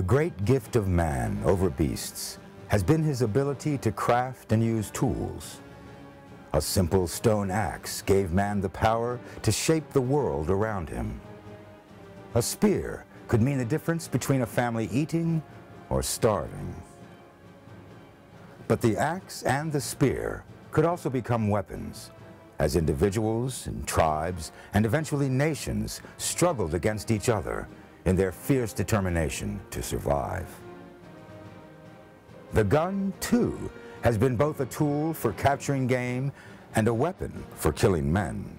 The great gift of man over beasts has been his ability to craft and use tools. A simple stone axe gave man the power to shape the world around him. A spear could mean the difference between a family eating or starving. But the axe and the spear could also become weapons as individuals and tribes and eventually nations struggled against each other in their fierce determination to survive. The gun, too, has been both a tool for capturing game and a weapon for killing men.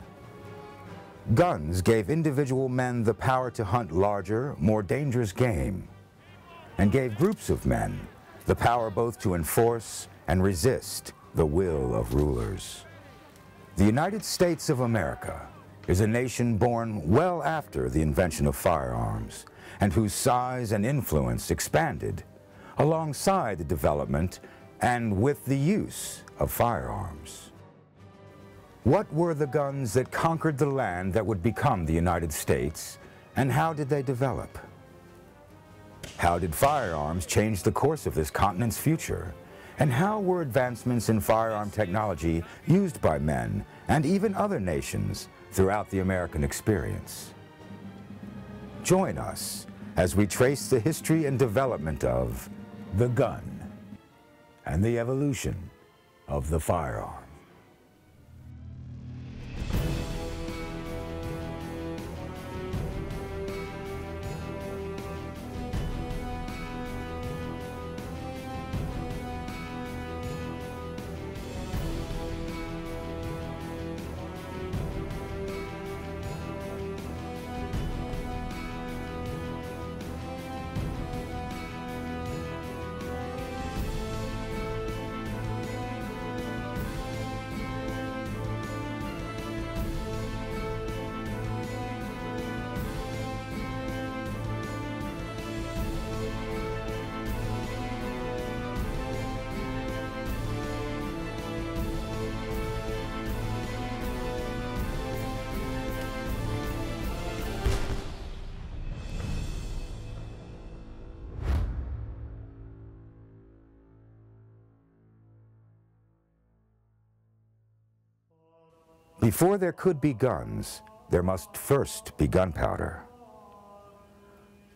Guns gave individual men the power to hunt larger, more dangerous game, and gave groups of men the power both to enforce and resist the will of rulers. The United States of America is a nation born well after the invention of firearms and whose size and influence expanded alongside the development and with the use of firearms. What were the guns that conquered the land that would become the United States, and how did they develop? How did firearms change the course of this continent's future? And how were advancements in firearm technology used by men and even other nations throughout the American experience? Join us as we trace the history and development of the gun and the evolution of the firearm. Before there could be guns, there must first be gunpowder.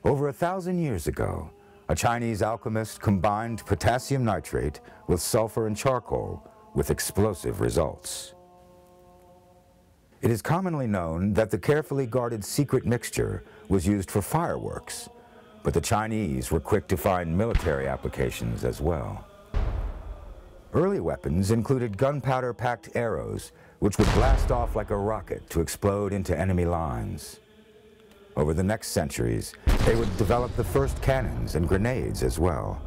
Over a thousand years ago, a Chinese alchemist combined potassium nitrate with sulfur and charcoal with explosive results. It is commonly known that the carefully guarded secret mixture was used for fireworks, but the Chinese were quick to find military applications as well. Early weapons included gunpowder-packed arrows which would blast off like a rocket to explode into enemy lines. Over the next centuries, they would develop the first cannons and grenades as well.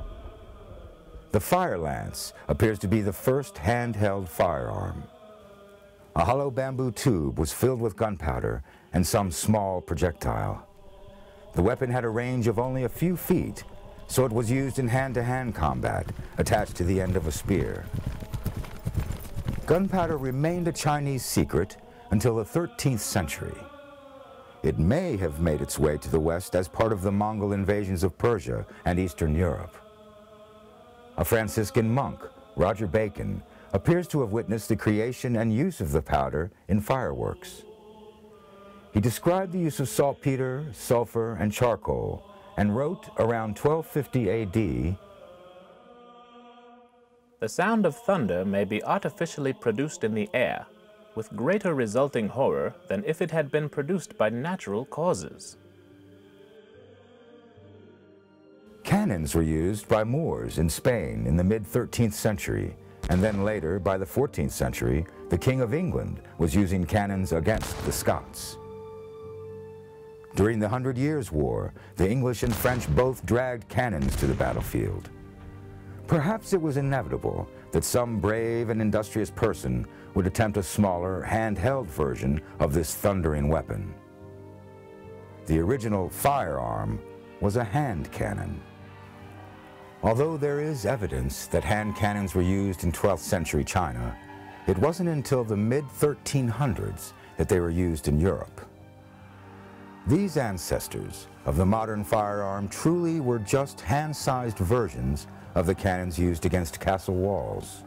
The fire lance appears to be the first handheld firearm. A hollow bamboo tube was filled with gunpowder and some small projectile. The weapon had a range of only a few feet, so it was used in hand-to-hand -hand combat, attached to the end of a spear. Gunpowder remained a Chinese secret until the 13th century. It may have made its way to the West as part of the Mongol invasions of Persia and Eastern Europe. A Franciscan monk, Roger Bacon, appears to have witnessed the creation and use of the powder in fireworks. He described the use of saltpeter, sulfur, and charcoal, and wrote around 1250 AD the sound of thunder may be artificially produced in the air, with greater resulting horror than if it had been produced by natural causes. Cannons were used by Moors in Spain in the mid-13th century, and then later, by the 14th century, the King of England was using cannons against the Scots. During the Hundred Years' War, the English and French both dragged cannons to the battlefield. Perhaps it was inevitable that some brave and industrious person would attempt a smaller, handheld version of this thundering weapon. The original firearm was a hand cannon. Although there is evidence that hand cannons were used in 12th century China, it wasn't until the mid-1300s that they were used in Europe. These ancestors of the modern firearm truly were just hand-sized versions of the cannons used against castle walls.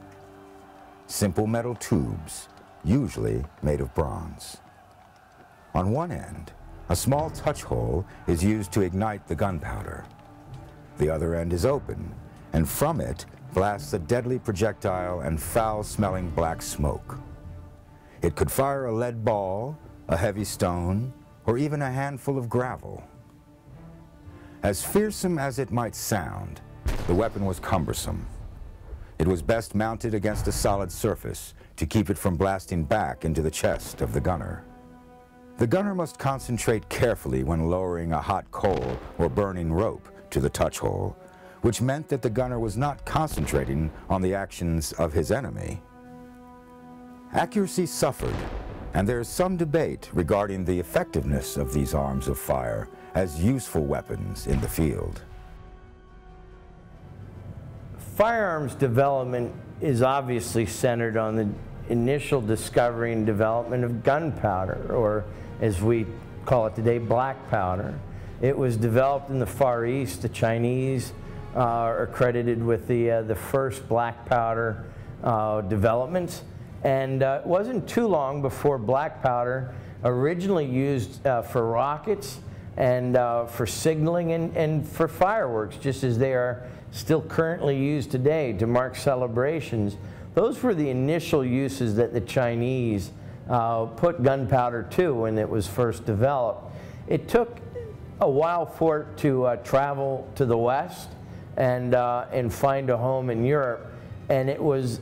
Simple metal tubes, usually made of bronze. On one end, a small touch hole is used to ignite the gunpowder. The other end is open, and from it blasts a deadly projectile and foul-smelling black smoke. It could fire a lead ball, a heavy stone, or even a handful of gravel. As fearsome as it might sound, the weapon was cumbersome. It was best mounted against a solid surface to keep it from blasting back into the chest of the gunner. The gunner must concentrate carefully when lowering a hot coal or burning rope to the touch hole, which meant that the gunner was not concentrating on the actions of his enemy. Accuracy suffered, and there is some debate regarding the effectiveness of these arms of fire as useful weapons in the field. Firearms development is obviously centered on the initial discovery and development of gunpowder, or as we call it today, black powder. It was developed in the Far East. The Chinese uh, are credited with the, uh, the first black powder uh, developments. And uh, it wasn't too long before black powder, originally used uh, for rockets and uh, for signaling and, and for fireworks, just as they are still currently used today to mark celebrations. Those were the initial uses that the Chinese uh, put gunpowder to when it was first developed. It took a while for it to uh, travel to the West and, uh, and find a home in Europe. And it was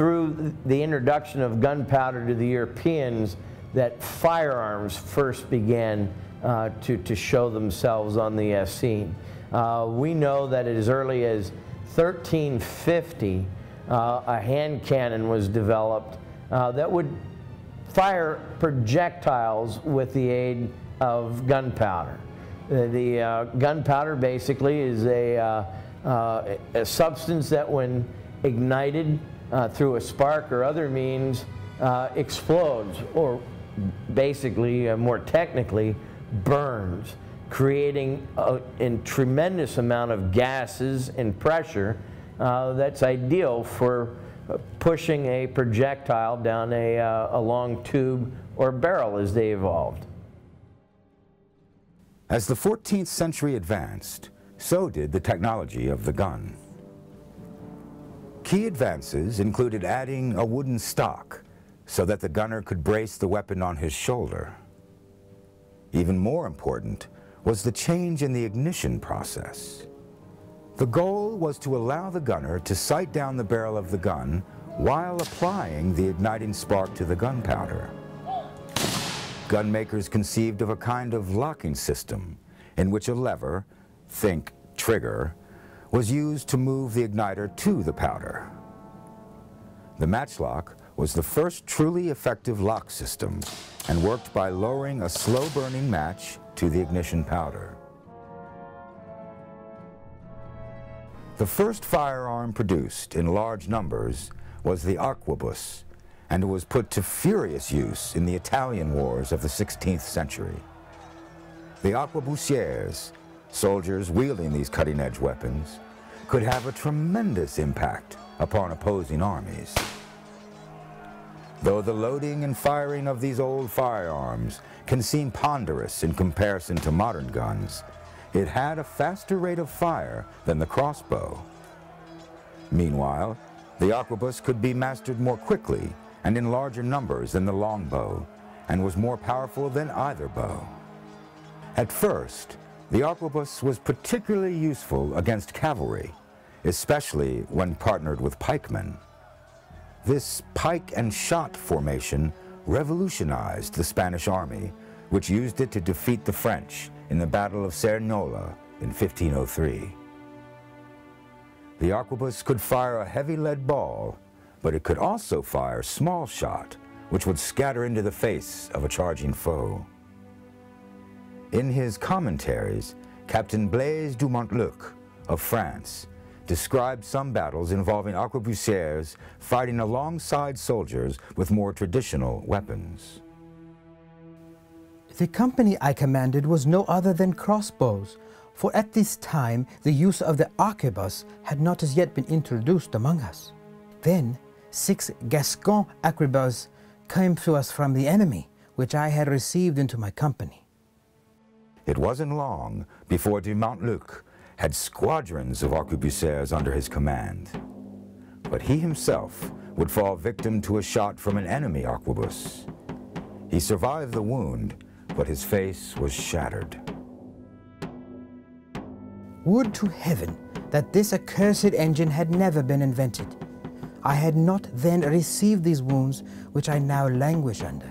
through the introduction of gunpowder to the Europeans that firearms first began uh, to, to show themselves on the uh, scene. Uh, we know that as early as 1350, uh, a hand cannon was developed uh, that would fire projectiles with the aid of gunpowder. The, the uh, gunpowder basically is a, a substance that when ignited uh, through a spark or other means uh, explodes or basically, uh, more technically, burns, creating a, a, tremendous amount of gases and pressure uh, that's ideal for uh, pushing a projectile down a, uh, a long tube or barrel as they evolved. As the 14th century advanced, so did the technology of the gun. Key advances included adding a wooden stock so that the gunner could brace the weapon on his shoulder. Even more important was the change in the ignition process. The goal was to allow the gunner to sight down the barrel of the gun while applying the igniting spark to the gunpowder. Gunmakers conceived of a kind of locking system in which a lever, think trigger, was used to move the igniter to the powder. The matchlock was the first truly effective lock system and worked by lowering a slow-burning match to the ignition powder. The first firearm produced in large numbers was the arquebus, and was put to furious use in the Italian wars of the 16th century. The arquebusiers soldiers wielding these cutting-edge weapons could have a tremendous impact upon opposing armies. Though the loading and firing of these old firearms can seem ponderous in comparison to modern guns, it had a faster rate of fire than the crossbow. Meanwhile, the arquebus could be mastered more quickly and in larger numbers than the longbow, and was more powerful than either bow. At first, the arquebus was particularly useful against cavalry, especially when partnered with pikemen. This pike and shot formation revolutionized the Spanish army, which used it to defeat the French in the Battle of Cerignola in 1503. The arquebus could fire a heavy lead ball, but it could also fire small shot, which would scatter into the face of a charging foe. In his commentaries, Captain Blaise du Montluc of France described some battles involving arquebusiers fighting alongside soldiers with more traditional weapons. The company I commanded was no other than crossbows, for at this time the use of the arquebus had not as yet been introduced among us. Then six Gascon arquebus came to us from the enemy, which I had received into my company. It wasn't long before de Montluc had squadrons of arquebusiers under his command. But he himself would fall victim to a shot from an enemy arquebus. He survived the wound, but his face was shattered. Would to heaven that this accursed engine had never been invented. I had not then received these wounds which I now languish under.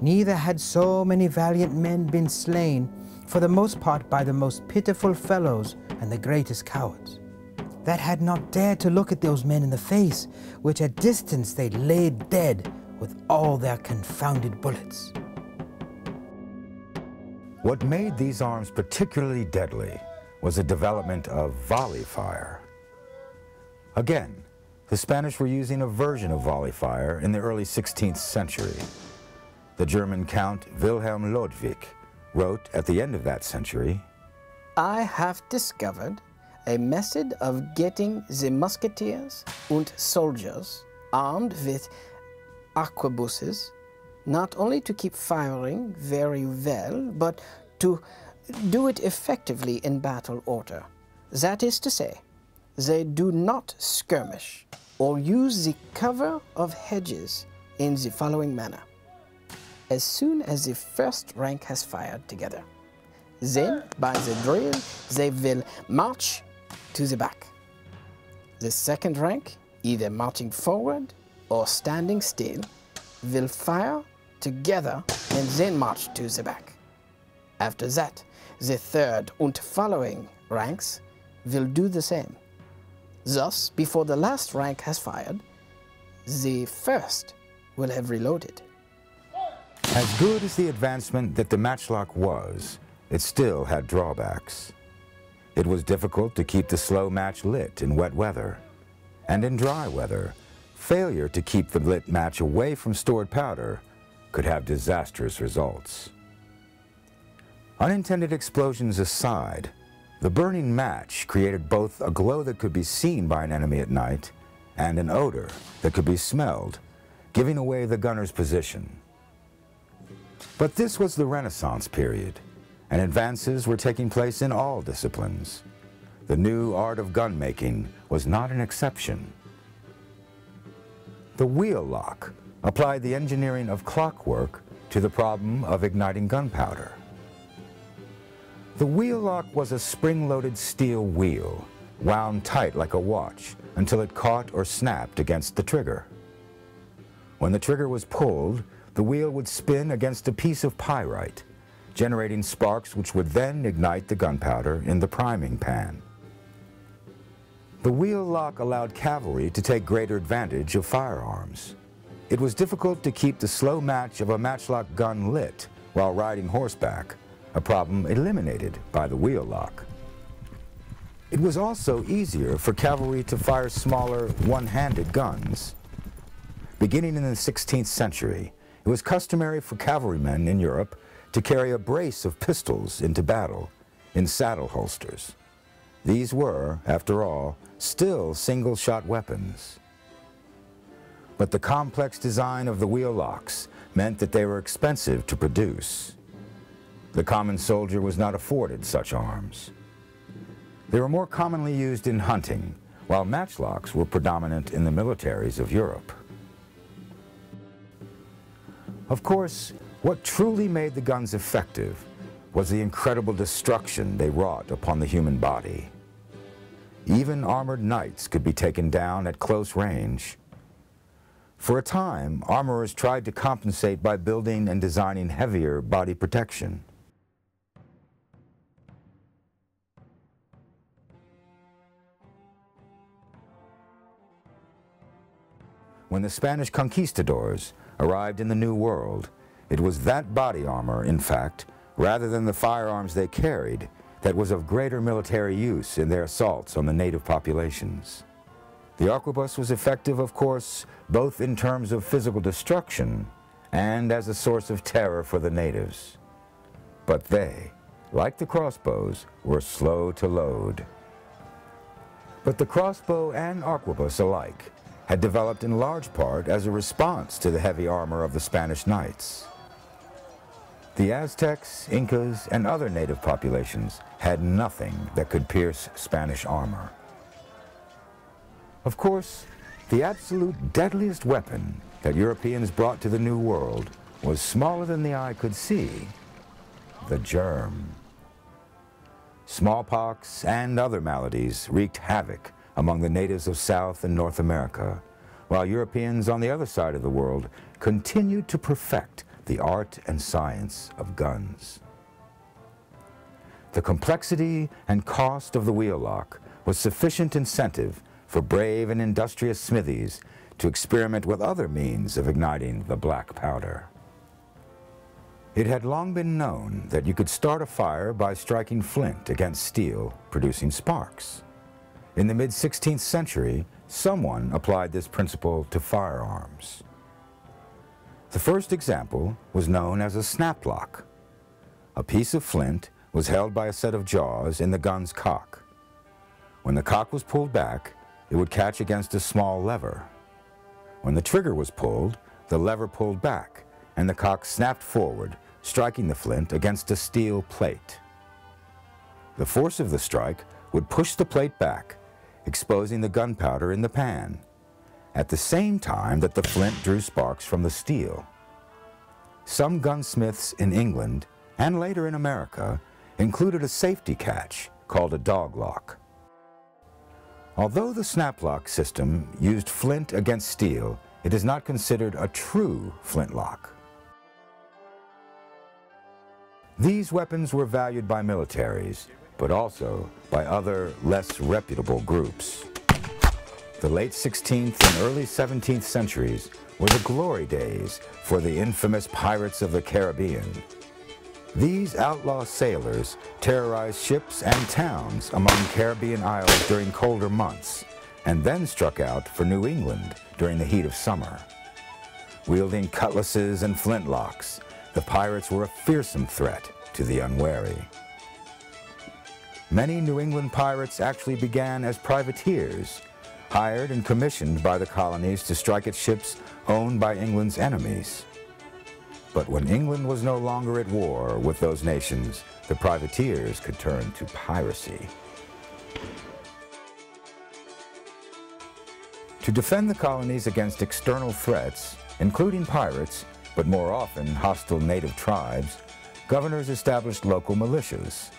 Neither had so many valiant men been slain, for the most part by the most pitiful fellows and the greatest cowards. That had not dared to look at those men in the face, which at distance they laid dead with all their confounded bullets. What made these arms particularly deadly was the development of volley fire. Again, the Spanish were using a version of volley fire in the early 16th century. The German Count Wilhelm Ludwig wrote at the end of that century, I have discovered a method of getting the musketeers and soldiers armed with arquebuses, not only to keep firing very well, but to do it effectively in battle order. That is to say, they do not skirmish or use the cover of hedges in the following manner. As soon as the first rank has fired together, then by the drill they will march to the back. The second rank, either marching forward or standing still, will fire together and then march to the back. After that, the third and following ranks will do the same. Thus, before the last rank has fired, the first will have reloaded. As good as the advancement that the matchlock was, it still had drawbacks. It was difficult to keep the slow match lit in wet weather. And in dry weather, failure to keep the lit match away from stored powder could have disastrous results. Unintended explosions aside, the burning match created both a glow that could be seen by an enemy at night and an odor that could be smelled, giving away the gunner's position. But this was the Renaissance period, and advances were taking place in all disciplines. The new art of gun making was not an exception. The wheel lock applied the engineering of clockwork to the problem of igniting gunpowder. The wheel lock was a spring-loaded steel wheel, wound tight like a watch until it caught or snapped against the trigger. When the trigger was pulled, the wheel would spin against a piece of pyrite, generating sparks which would then ignite the gunpowder in the priming pan. The wheel lock allowed cavalry to take greater advantage of firearms. It was difficult to keep the slow match of a matchlock gun lit while riding horseback, a problem eliminated by the wheel lock. It was also easier for cavalry to fire smaller one-handed guns. Beginning in the 16th century, it was customary for cavalrymen in Europe to carry a brace of pistols into battle in saddle holsters. These were, after all, still single-shot weapons. But the complex design of the wheel locks meant that they were expensive to produce. The common soldier was not afforded such arms. They were more commonly used in hunting, while matchlocks were predominant in the militaries of Europe. Of course, what truly made the guns effective was the incredible destruction they wrought upon the human body. Even armored knights could be taken down at close range. For a time, armorers tried to compensate by building and designing heavier body protection. When the Spanish conquistadors arrived in the New World, it was that body armor, in fact, rather than the firearms they carried, that was of greater military use in their assaults on the native populations. The arquebus was effective, of course, both in terms of physical destruction and as a source of terror for the natives. But they, like the crossbows, were slow to load. But the crossbow and arquebus alike had developed in large part as a response to the heavy armor of the Spanish knights. The Aztecs, Incas, and other native populations had nothing that could pierce Spanish armor. Of course, the absolute deadliest weapon that Europeans brought to the New World was smaller than the eye could see, the germ. Smallpox and other maladies wreaked havoc among the natives of South and North America, while Europeans on the other side of the world continued to perfect the art and science of guns. The complexity and cost of the wheel lock was sufficient incentive for brave and industrious smithies to experiment with other means of igniting the black powder. It had long been known that you could start a fire by striking flint against steel, producing sparks. In the mid-16th century, someone applied this principle to firearms. The first example was known as a snap lock. A piece of flint was held by a set of jaws in the gun's cock. When the cock was pulled back, it would catch against a small lever. When the trigger was pulled, the lever pulled back, and the cock snapped forward, striking the flint against a steel plate. The force of the strike would push the plate back, exposing the gunpowder in the pan at the same time that the flint drew sparks from the steel. Some gunsmiths in England, and later in America, included a safety catch called a dog lock. Although the snaplock system used flint against steel, it is not considered a true flintlock. These weapons were valued by militaries, but also by other, less reputable groups. The late 16th and early 17th centuries were the glory days for the infamous pirates of the Caribbean. These outlaw sailors terrorized ships and towns among Caribbean isles during colder months, and then struck out for New England during the heat of summer. Wielding cutlasses and flintlocks, the pirates were a fearsome threat to the unwary. Many New England pirates actually began as privateers hired and commissioned by the colonies to strike at ships owned by England's enemies. But when England was no longer at war with those nations, the privateers could turn to piracy. To defend the colonies against external threats, including pirates, but more often hostile native tribes, governors established local militias.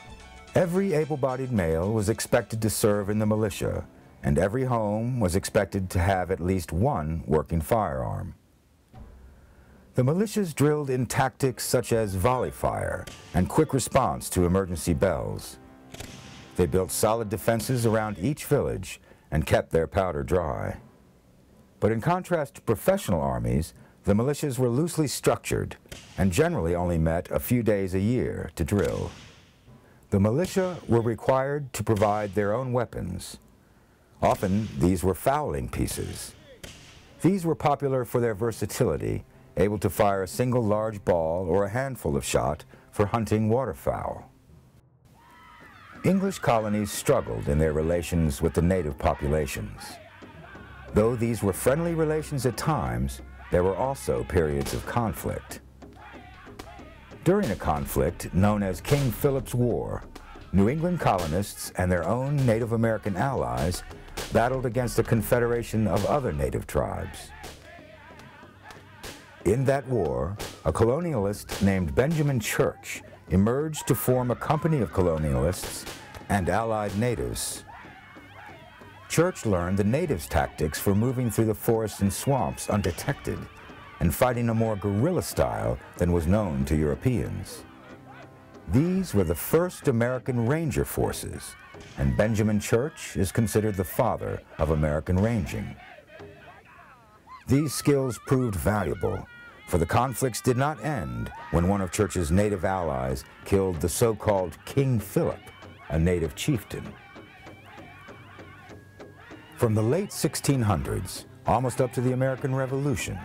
Every able-bodied male was expected to serve in the militia, and every home was expected to have at least one working firearm. The militias drilled in tactics such as volley fire and quick response to emergency bells. They built solid defenses around each village and kept their powder dry. But in contrast to professional armies, the militias were loosely structured and generally only met a few days a year to drill. The militia were required to provide their own weapons Often, these were fowling pieces. These were popular for their versatility, able to fire a single large ball or a handful of shot for hunting waterfowl. English colonies struggled in their relations with the native populations. Though these were friendly relations at times, there were also periods of conflict. During a conflict known as King Philip's War, New England colonists and their own Native American allies battled against a confederation of other native tribes. In that war, a colonialist named Benjamin Church emerged to form a company of colonialists and allied natives. Church learned the natives' tactics for moving through the forests and swamps undetected and fighting a more guerrilla style than was known to Europeans. These were the first American Ranger forces and Benjamin Church is considered the father of American ranging. These skills proved valuable, for the conflicts did not end when one of Church's native allies killed the so-called King Philip, a native chieftain. From the late 1600s, almost up to the American Revolution,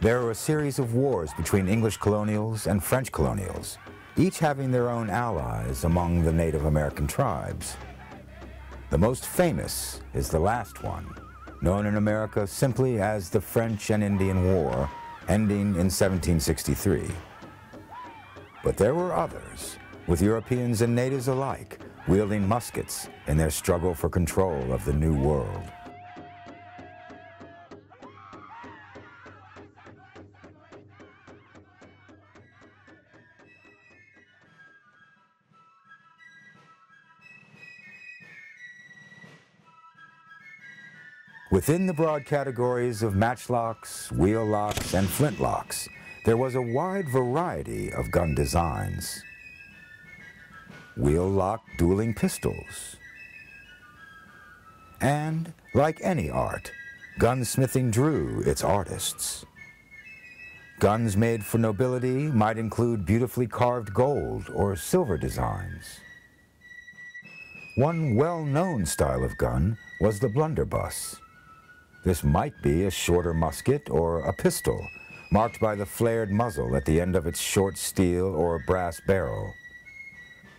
there were a series of wars between English colonials and French colonials, each having their own allies among the Native American tribes. The most famous is the last one, known in America simply as the French and Indian War, ending in 1763. But there were others, with Europeans and natives alike, wielding muskets in their struggle for control of the New World. Within the broad categories of matchlocks, wheel locks, and flintlocks, there was a wide variety of gun designs. Wheel lock dueling pistols. And, like any art, gunsmithing drew its artists. Guns made for nobility might include beautifully carved gold or silver designs. One well-known style of gun was the blunderbuss. This might be a shorter musket or a pistol, marked by the flared muzzle at the end of its short steel or brass barrel.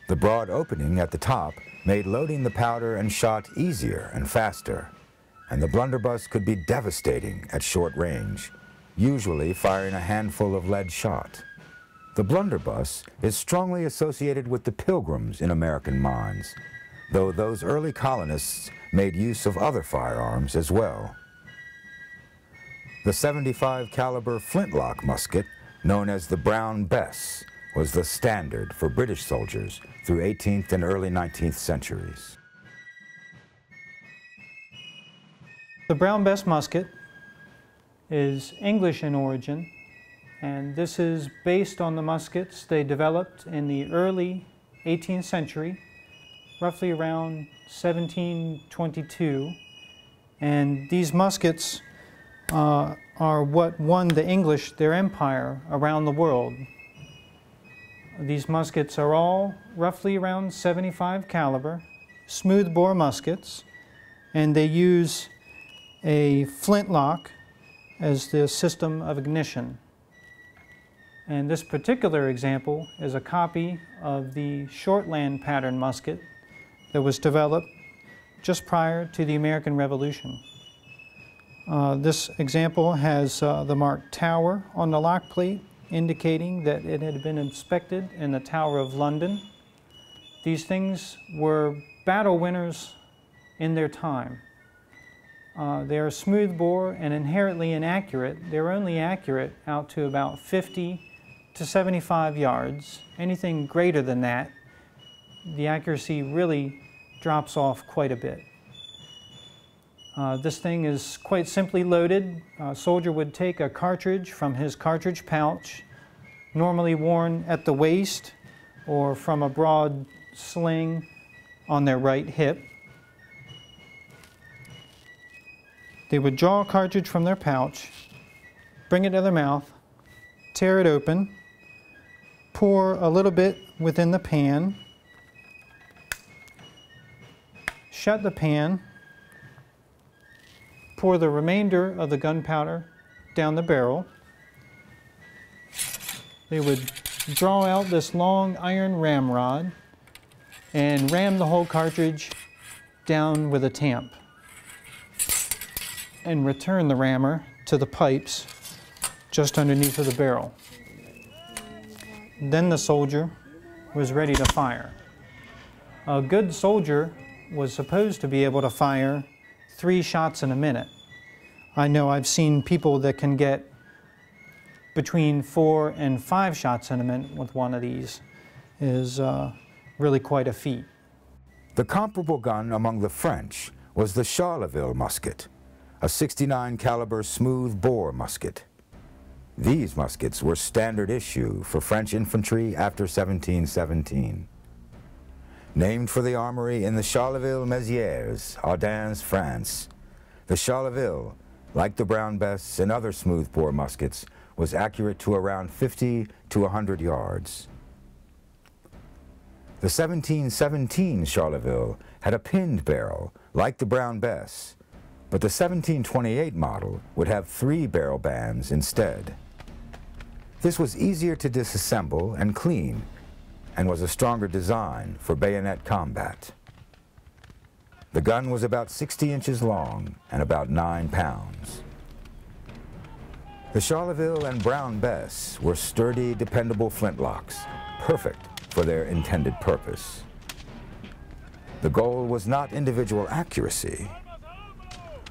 The broad opening at the top made loading the powder and shot easier and faster, and the blunderbuss could be devastating at short range, usually firing a handful of lead shot. The blunderbuss is strongly associated with the pilgrims in American minds, though those early colonists made use of other firearms as well. The 75 caliber flintlock musket, known as the Brown Bess, was the standard for British soldiers through 18th and early 19th centuries. The Brown Bess musket is English in origin, and this is based on the muskets they developed in the early 18th century, roughly around 1722. And these muskets uh, are what won the English their empire around the world. These muskets are all roughly around 75 caliber, smooth bore muskets, and they use a flintlock as the system of ignition. And this particular example is a copy of the Shortland pattern musket that was developed just prior to the American Revolution. Uh, this example has uh, the mark Tower on the lock plate, indicating that it had been inspected in the Tower of London. These things were battle winners in their time. Uh, they are smoothbore and inherently inaccurate. They're only accurate out to about 50 to 75 yards. Anything greater than that, the accuracy really drops off quite a bit. Uh, this thing is quite simply loaded. A soldier would take a cartridge from his cartridge pouch, normally worn at the waist or from a broad sling on their right hip. They would draw a cartridge from their pouch, bring it to their mouth, tear it open, pour a little bit within the pan, shut the pan, pour the remainder of the gunpowder down the barrel. They would draw out this long iron ramrod and ram the whole cartridge down with a tamp and return the rammer to the pipes just underneath of the barrel. Then the soldier was ready to fire. A good soldier was supposed to be able to fire three shots in a minute. I know I've seen people that can get between four and five shots in a minute with one of these is uh, really quite a feat. The comparable gun among the French was the Charleville musket, a 69 caliber smooth bore musket. These muskets were standard issue for French infantry after 1717 named for the armory in the Charleville-Mézières, Ardennes, France. The Charleville, like the Brown Bess and other smoothbore muskets, was accurate to around 50 to 100 yards. The 1717 Charleville had a pinned barrel, like the Brown Bess, but the 1728 model would have three barrel bands instead. This was easier to disassemble and clean and was a stronger design for bayonet combat. The gun was about 60 inches long and about 9 pounds. The Charleville and Brown Bess were sturdy, dependable flintlocks, perfect for their intended purpose. The goal was not individual accuracy.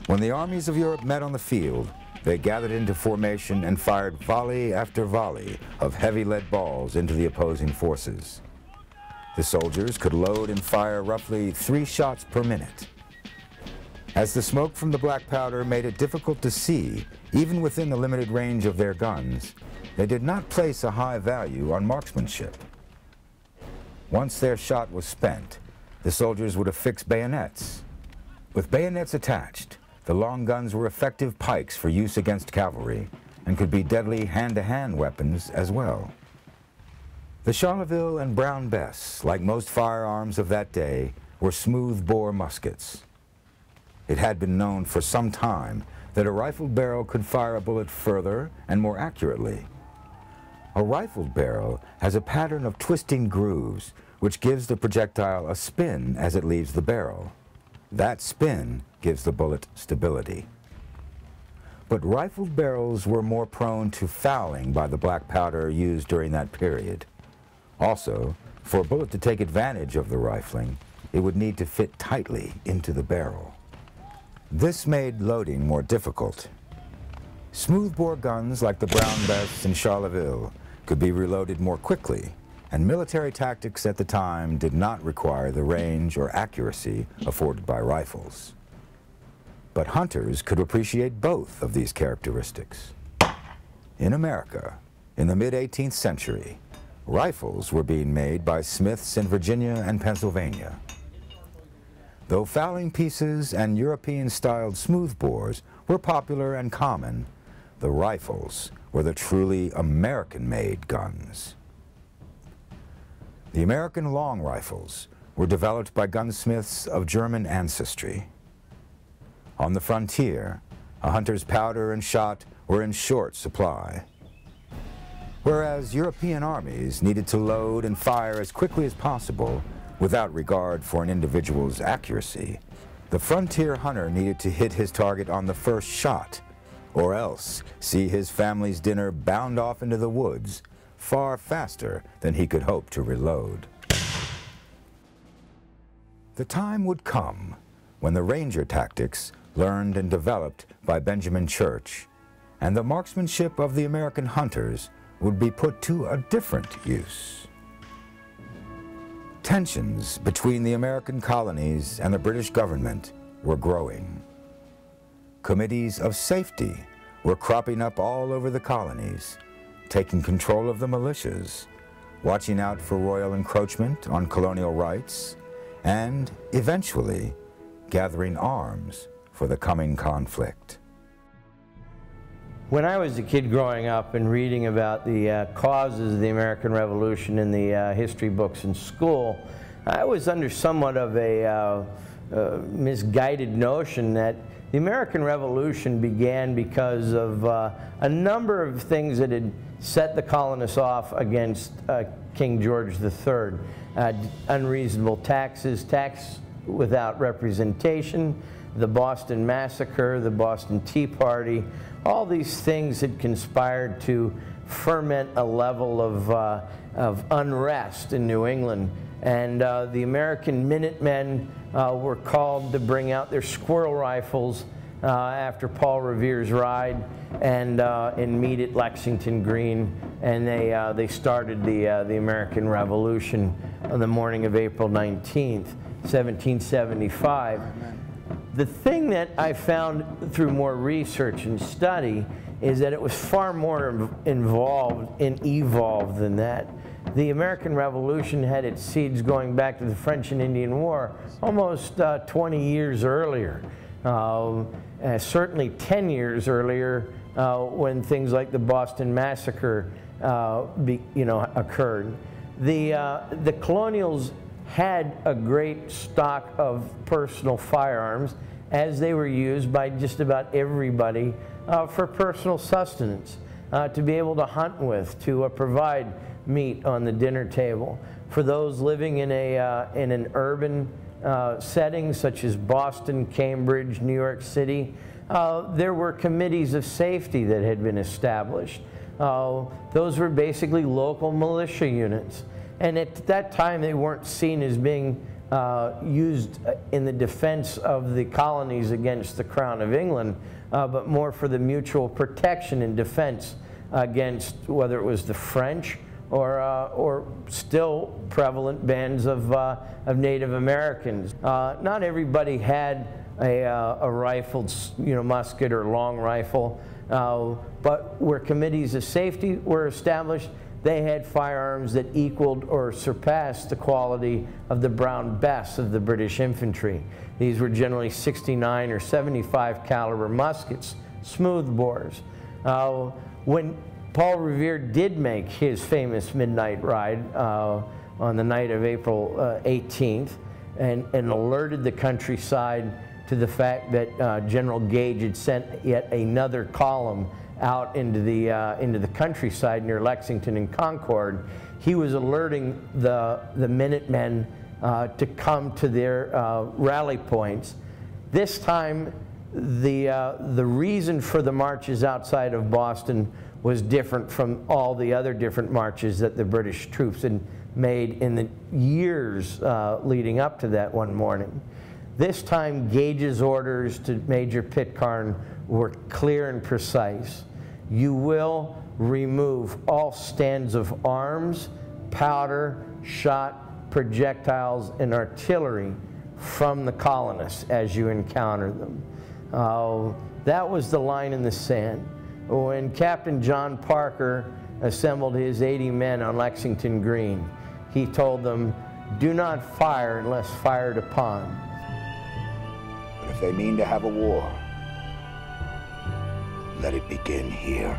When the armies of Europe met on the field, they gathered into formation and fired volley after volley of heavy lead balls into the opposing forces. The soldiers could load and fire roughly three shots per minute. As the smoke from the black powder made it difficult to see, even within the limited range of their guns, they did not place a high value on marksmanship. Once their shot was spent, the soldiers would affix bayonets. With bayonets attached, the long guns were effective pikes for use against cavalry and could be deadly hand-to-hand -hand weapons as well. The Charleville and Brown Bess, like most firearms of that day, were smooth-bore muskets. It had been known for some time that a rifled barrel could fire a bullet further and more accurately. A rifled barrel has a pattern of twisting grooves which gives the projectile a spin as it leaves the barrel. That spin gives the bullet stability. But rifled barrels were more prone to fouling by the black powder used during that period. Also, for a bullet to take advantage of the rifling, it would need to fit tightly into the barrel. This made loading more difficult. Smoothbore guns like the Brown Bess and Charleville could be reloaded more quickly and military tactics at the time did not require the range or accuracy afforded by rifles. But hunters could appreciate both of these characteristics. In America, in the mid-18th century, rifles were being made by smiths in Virginia and Pennsylvania. Though fowling pieces and European-styled smoothbores were popular and common, the rifles were the truly American-made guns. The American long rifles were developed by gunsmiths of German ancestry. On the frontier, a hunter's powder and shot were in short supply. Whereas European armies needed to load and fire as quickly as possible without regard for an individual's accuracy, the frontier hunter needed to hit his target on the first shot, or else see his family's dinner bound off into the woods far faster than he could hope to reload. The time would come when the ranger tactics, learned and developed by Benjamin Church, and the marksmanship of the American hunters would be put to a different use. Tensions between the American colonies and the British government were growing. Committees of safety were cropping up all over the colonies taking control of the militias, watching out for royal encroachment on colonial rights, and eventually gathering arms for the coming conflict. When I was a kid growing up and reading about the uh, causes of the American Revolution in the uh, history books in school, I was under somewhat of a uh, uh misguided notion that the American Revolution began because of uh, a number of things that had set the colonists off against uh, King George III. Uh, unreasonable taxes, tax without representation, the Boston Massacre, the Boston Tea Party, all these things had conspired to ferment a level of, uh, of unrest in New England. And uh, the American Minutemen uh, were called to bring out their squirrel rifles uh, after Paul Revere's ride and, uh, and meet at Lexington Green. And they, uh, they started the, uh, the American Revolution on the morning of April 19th, 1775. The thing that I found through more research and study is that it was far more involved and evolved than that. The American Revolution had its seeds going back to the French and Indian War almost uh, 20 years earlier. Uh, uh, certainly 10 years earlier uh, when things like the Boston Massacre uh, be, you know, occurred. The, uh, the colonials had a great stock of personal firearms as they were used by just about everybody uh, for personal sustenance, to be able to hunt with, to provide meat on the dinner table. For those living in, a, in an urban uh, setting such as Boston, Cambridge, New York City, uh, there were committees of safety that had been established. Uh, those were basically local militia units. And at that time, they weren't seen as being uh, used in the defense of the colonies against the Crown of England, uh, but more for the mutual protection and defense against whether it was the French or, uh, or still prevalent bands of, uh, of Native Americans. Uh, not everybody had a, uh, a rifled you know, musket or long rifle, uh, but where committees of safety were established, they had firearms that equaled or surpassed the quality of the Brown Bess of the British infantry. These were generally 69 or 75 caliber muskets, smooth bores. Uh, when Paul Revere did make his famous midnight ride uh, on the night of April uh, 18th and, and, alerted the countryside to the fact that uh, General Gage had sent yet another column out into the, uh, into the countryside near Lexington and Concord. He was alerting the, the Minutemen uh, to come to their uh, rally points. This time, the, the reason for the marches outside of Boston was different from all the other different marches that the British troops had made in the years uh, leading up to that one morning. This time, Gage's orders to Major Pitcairn were clear and precise. You will remove all stands of arms, powder, shot, projectiles, and artillery from the colonists as you encounter them. Uh, that was the line in the sand when Captain John Parker assembled his 80 men on Lexington Green, he told them, do not fire unless fired upon. But if they mean to have a war, let it begin here.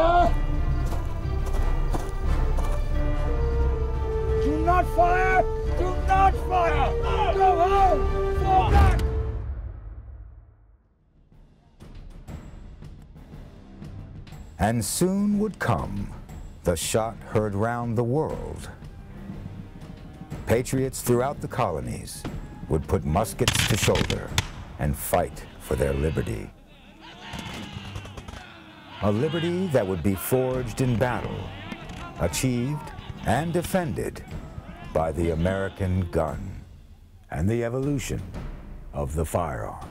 fire! Do not fire! Go home! Fall back! And soon would come the shot heard round the world. Patriots throughout the colonies would put muskets to shoulder and fight for their liberty. A liberty that would be forged in battle, achieved and defended by the American gun and the evolution of the firearm.